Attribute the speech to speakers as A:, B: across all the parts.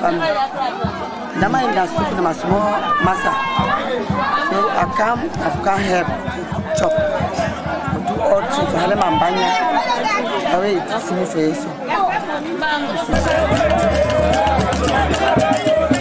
A: family. Now my na soup my small masa. So I come, I come chop. I do all things. I help my banya. I will see me face.
B: The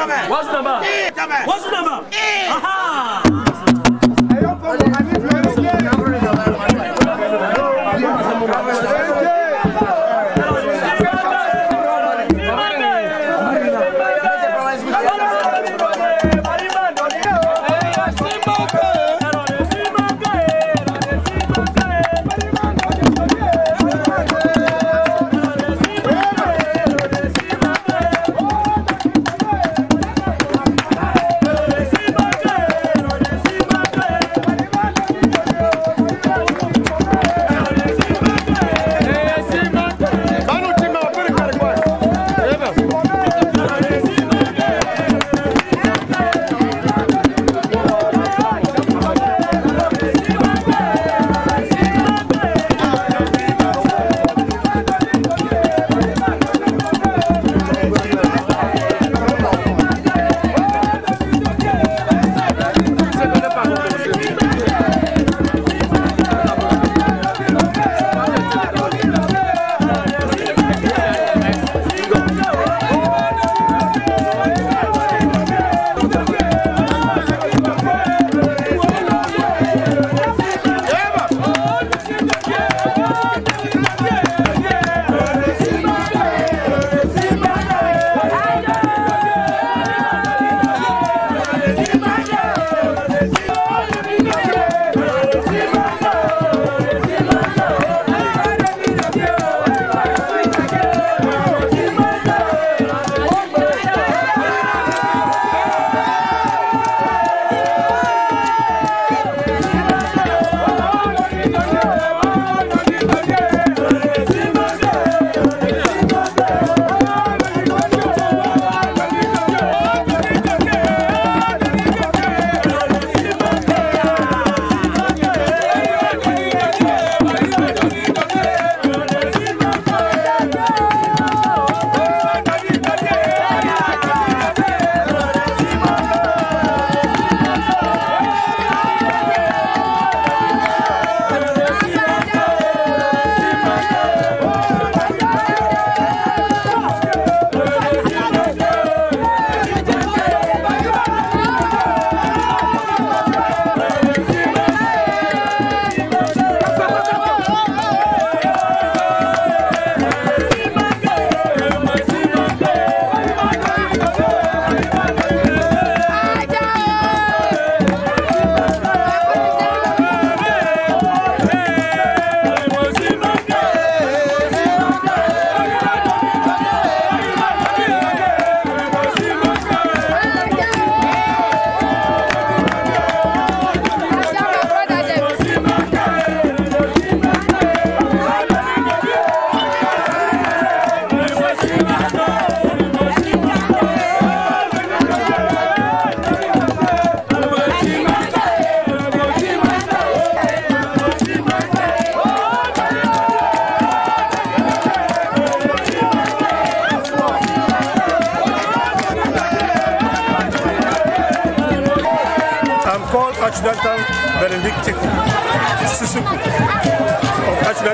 C: What's the number? What's the number? Aha!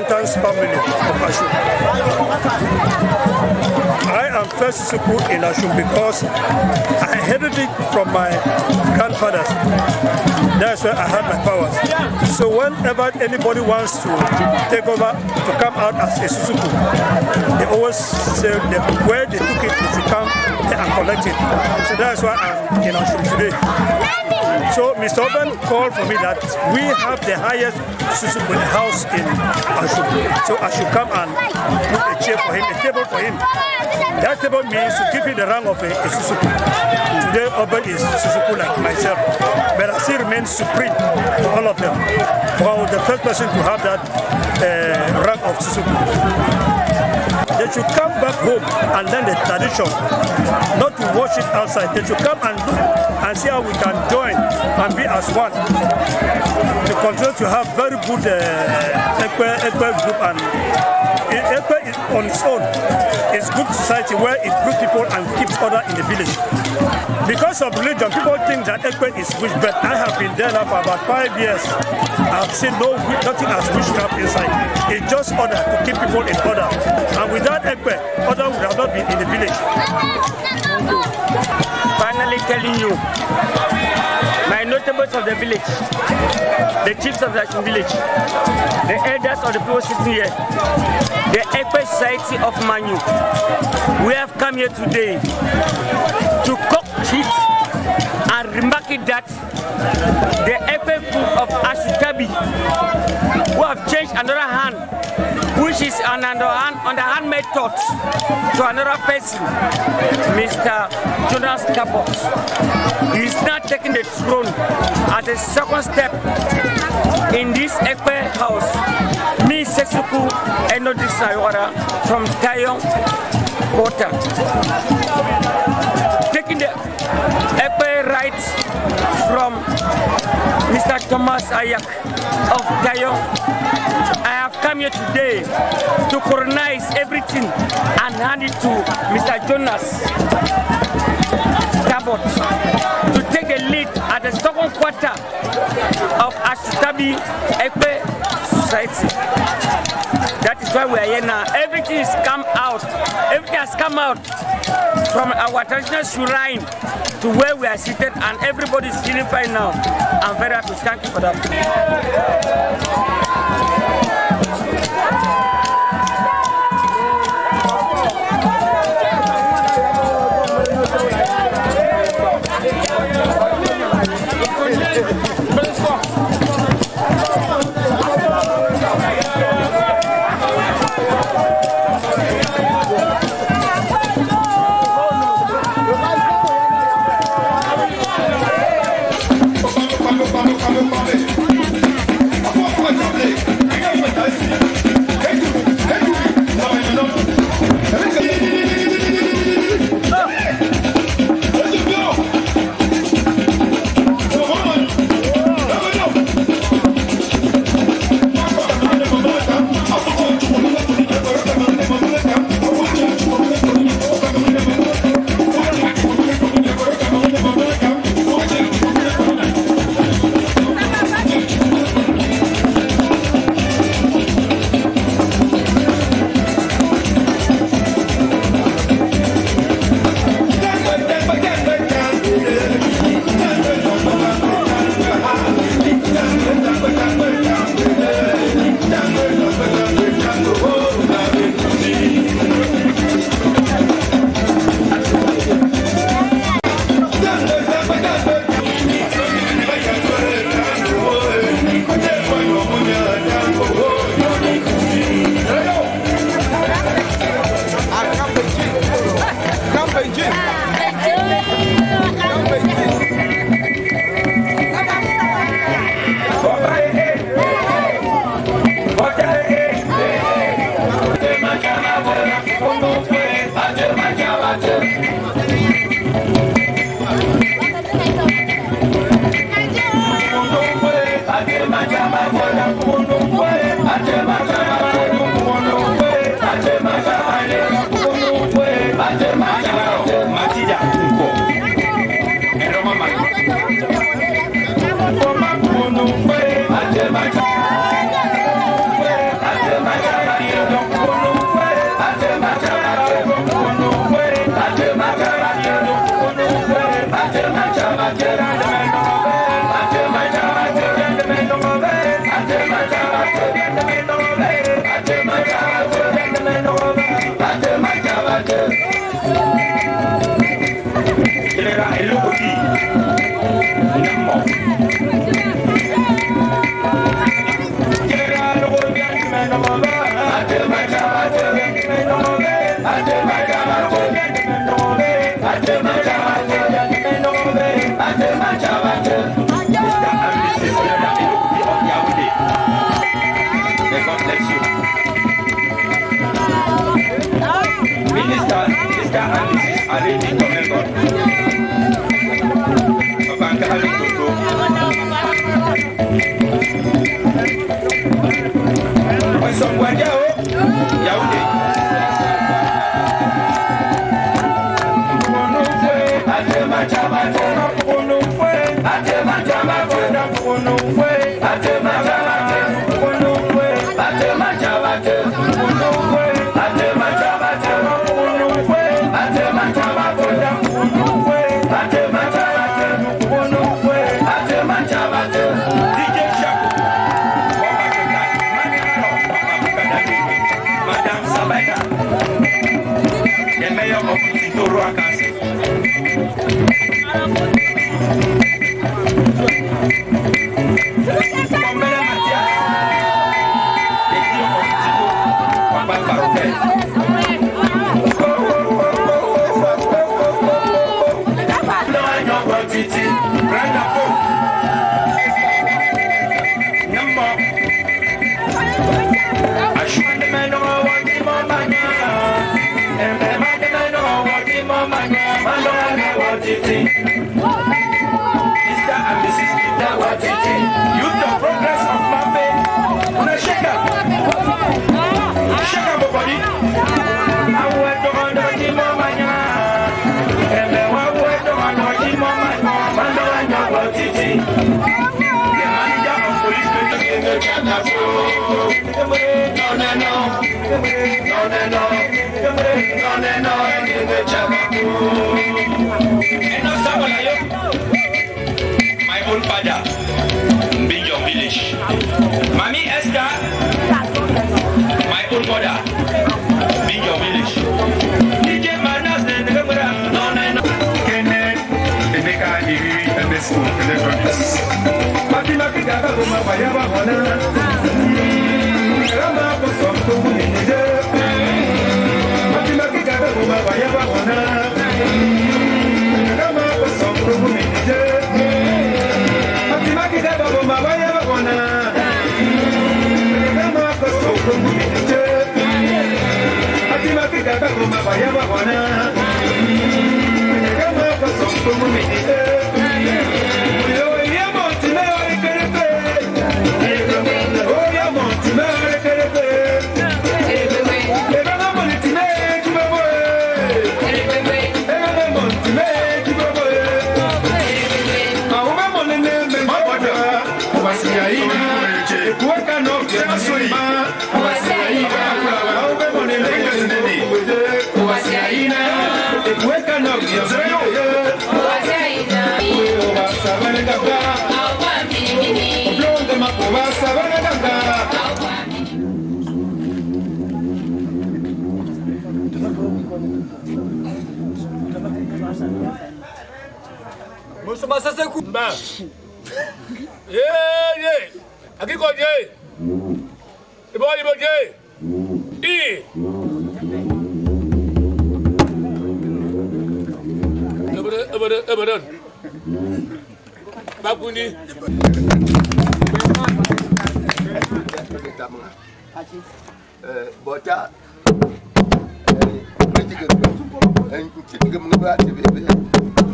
B: Of. I am first Susuku in Ashum because I inherited it from my grandfathers. That's where I had my powers. So whenever anybody wants to take over to come out as a Susuku, they always say that where they took it, they should come and collect it. So that's why I'm in Ashum today. So Mr. Oben called for me that we have the highest Susuku house in Ashum. So I should come and put a chair for him, a table for him. That table means to give him the rank of a, a. Today Oben is Susuku like myself, but I still remain supreme to all of them. For the first person to have that uh, rank of Susuku. They should come back home and learn the tradition, not to watch it outside. They should come and look and see how we can join and be as one. To continue to have very good uh, group and Ekwe is on its own. It's good society where it brings people and keeps order in the village. Because of religion, people think that Ekpe is witch, but I have been there now for about five years. I've seen no nothing as witchcraft inside. It's just order to keep people in order. And without Ekpe, order would have not been in the village.
D: Finally telling you, my notables of the village, the chiefs of the village, the elders of the people sitting here, the Ekpe Society of Manyu, we have come here today to cock it and remarking that the group of Ashutabi, who have changed another hand, which is an underhand, underhand method to another person, Mr. Jonas Tabot. He is now taking the throne as a second step in this Ekpe house. Me, Sesuku, Enodi Sayora from Tayon Quarter. Rights from Mr. Thomas Ayak of Tayon. I have come here today to colonize everything and hand it to Mr. Jonas Cabot to take the lead at the second quarter of Ashutabi Ekpe Society. Why we are here now. Everything is come out. Everything has come out from our traditional shrine to where we are seated and everybody is feeling fine now. I'm very happy. Thank you for that.
B: my
E: My own father, being your village. Esther, my own mother, being your village. DJ Manas, the Nemura, no, no, no.
F: Kenneth, Emeka, Iri, Emesu, Electronics. Fatima. Rama, Bosom, Kumu, Ayabagwana, Ayabagwana, um pouco Ayabagwana, masaseku
C: mba yeye akiko je ibolibo je i ebere ebere bakuni
G: bota. Critica critica mga ba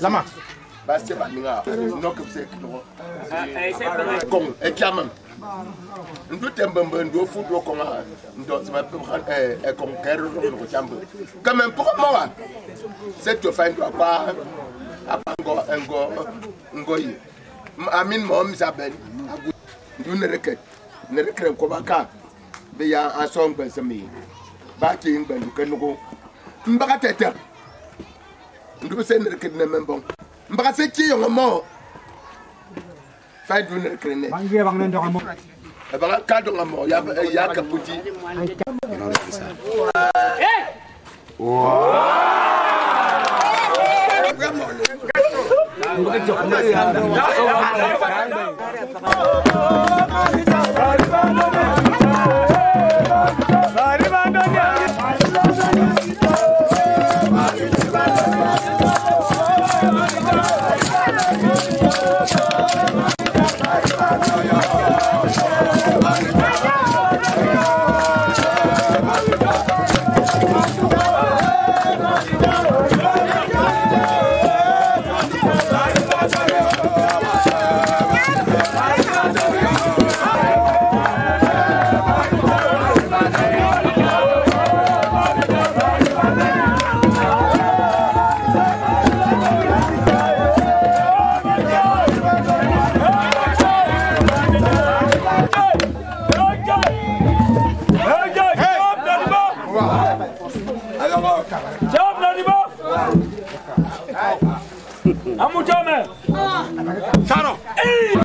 G: lama basi baninga noke busekinoko kong ekyamam ndu tembembe ndu ofu ndu okonga ndo sibapemkan ekong kerorongoko tyambe kamem pokomowa setiofa ndu akwa apango ngo ngoyi amin mom saben ndu nereket nerekere nkobaka be ya asongbe semi bati ngbendu kenuko mbaka tetem ndu se ne ke ne membong mba se ki yo mo fa du ne ke ne.
H: Bangi bang ne ndong mo
G: e eh, bang ka do mo ya eh, ya ka puti
H: eh! Wow Come! Sano! Ehi!